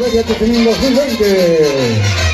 Feria Chapinín 2020.